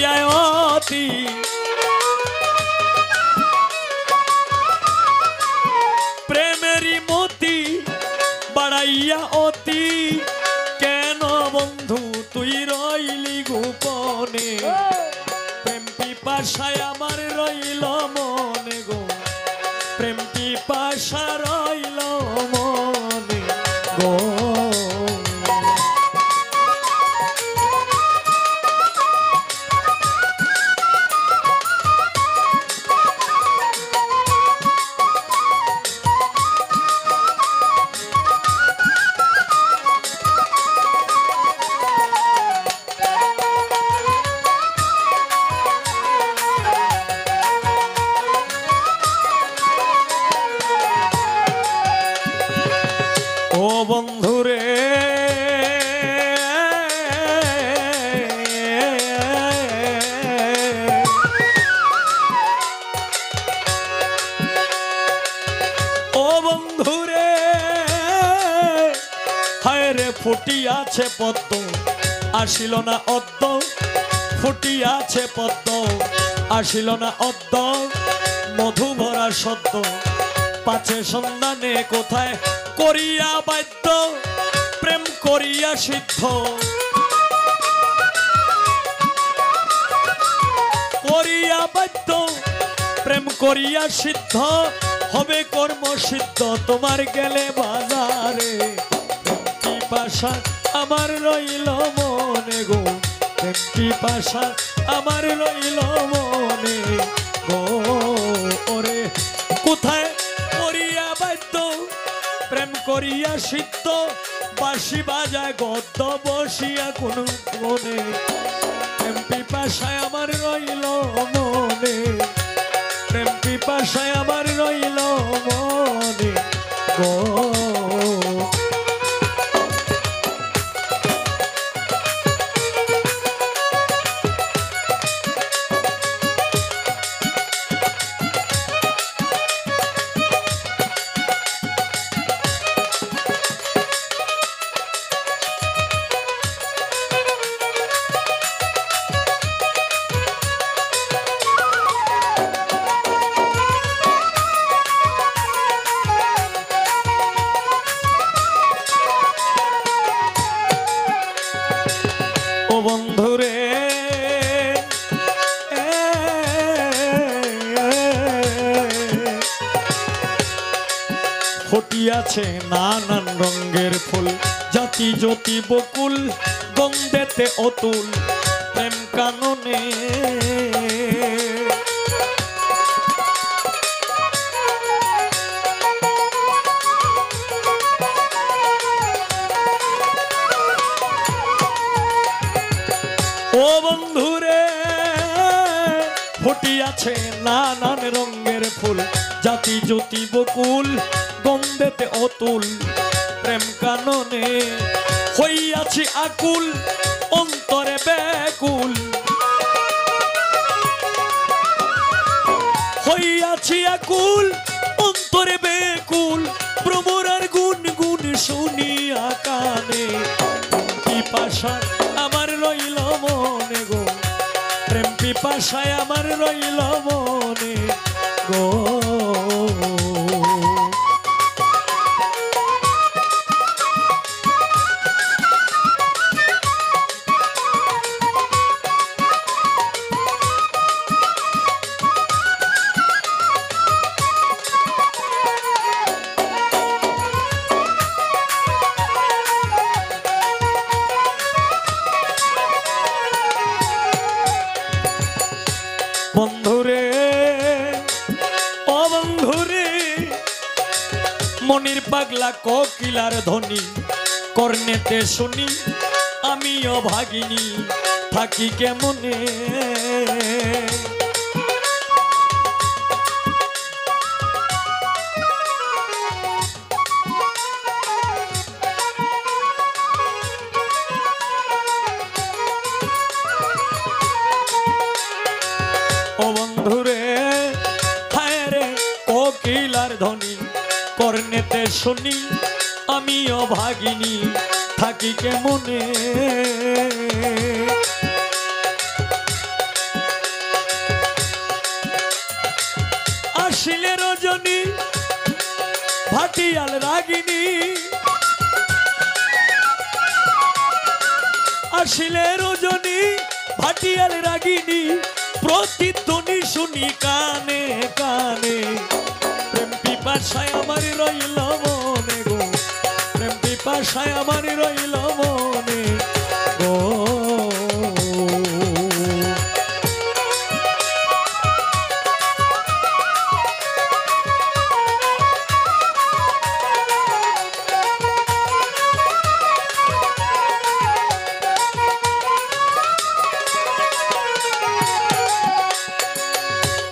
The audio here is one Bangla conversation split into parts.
মতি প্রেমেরই মতি বাড়াইয়া অতি। কেন বন্ধু, তুই রইলি গোপনে। প্রেম পিপাসায় আমার রইল মনে গো। প্রেম পিপাসা রইল মনে। ফুটিয়াছে পদ্ম, আসিল না অদ্য ফুটিয়াছে পদ্ম, আসিল না অদ্য মধু ভরা সদ্য। পাছে সন্ধানে কোথায় করিয়া বাদ্য, প্রেম করিয়া সিদ্ধ। করিয়া বাদ্য, প্রেম করিয়া সিদ্ধ, হবে কর্ম সিদ্ধ তোমার গেলে বাজারে প্রেম পাশা আমার রইল মনে গো। পাশা আমার রইল মনে গো। ওরে, কোথায় করিয়া বাদ্য প্রেম করিয়া সিদ্ধ বাসি বাজায় গদ্য বসিয়া কোন মনে প্রেম পিপাসায় আমার রইল মনে, প্রেম পিপাসায় আমার রইল মনে গো। ফটিয়াছে নানান রঙের ফুল, জাতি জ্যোতি বকুল গন্ধেতে অতুল, প্রেম কাননে। ও বন্ধুরে, ফুটিয়াছে নানান রঙের ফুল, জাতি জ্যোতি বকুল, গন্ধেতে অতুল, প্রেম কাননে হইয়াছি আকুল, অন্তরে ব্যাকুল। হইয়াছি আকুল, অন্তরে বেকুল প্রমরার গুন গুন শুনিয়া কানে। পিপাসা আমার রইল মনে গো, প্রেম পিপাসায় আমার রইল মনে। মনির পাগলা কোকিলার ধ্বনি কর্ণেতে শুনি আমিও ভাগিনী থাকি কেমনে? কানেতে শুনি, আমিও ভাগিনি, থাকি কেমনে? আসিলে রজনী, ভাটিয়াল রাগিনী। আসিলে রজনী, ভাটিয়াল রাগিনী, প্রতিধ্বনি শুনি কানে কানে। পিপাসায় আমার রইল মনে গো। প্রেম পিপাসায় আমার রইল মনে গো।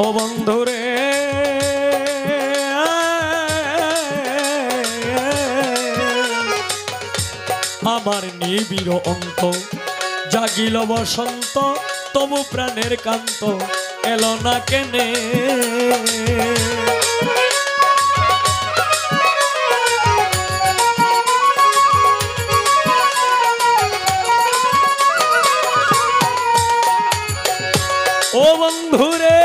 ও বন্ধুরে আমার নিবিড় অন্ত। জাগিল বসন্ত, তবু প্রাণের কান্ত এলো না কেনে। ও বন্ধুরে,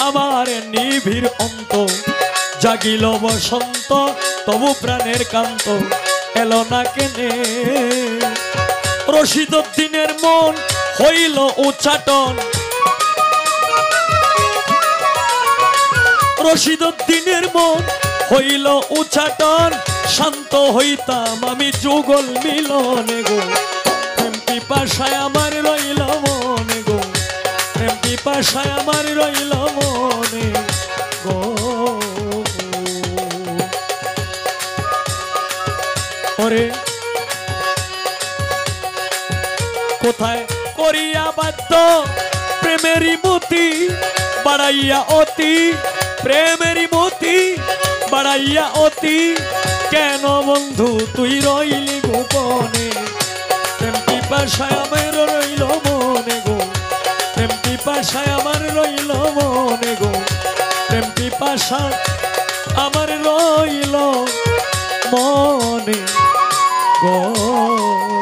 আমার নিবিড় অন্ত। জাগিল বসন্ত, তবু প্রাণের কান্ত এলো না কেনে। রশিদ দিনের মন হইল উচ্চাটন রশিদ দিনের মন হইল উচ্চাটন শান্ত হইতাম আমি যুগল মিলনে গো। প্রেম পিপাসায় আমার রইল মনে গো। প্রেম পিপাসায় আমার রইল মনে গো। ওরে কোথায় করিয়া বাধ্য প্রেমেরই মতি, বাড়াইয়া অতি, প্রেমেরই মতি, বাড়াইয়া অতি। কেন বন্ধু তুই রইলি গোপনে? প্রেম পিপাসায় আমার রইল মনে গো। প্রেম পিপাসায় আমার রইল মনে গো। প্রেম পিপাসা আমার রইল মনে। গো।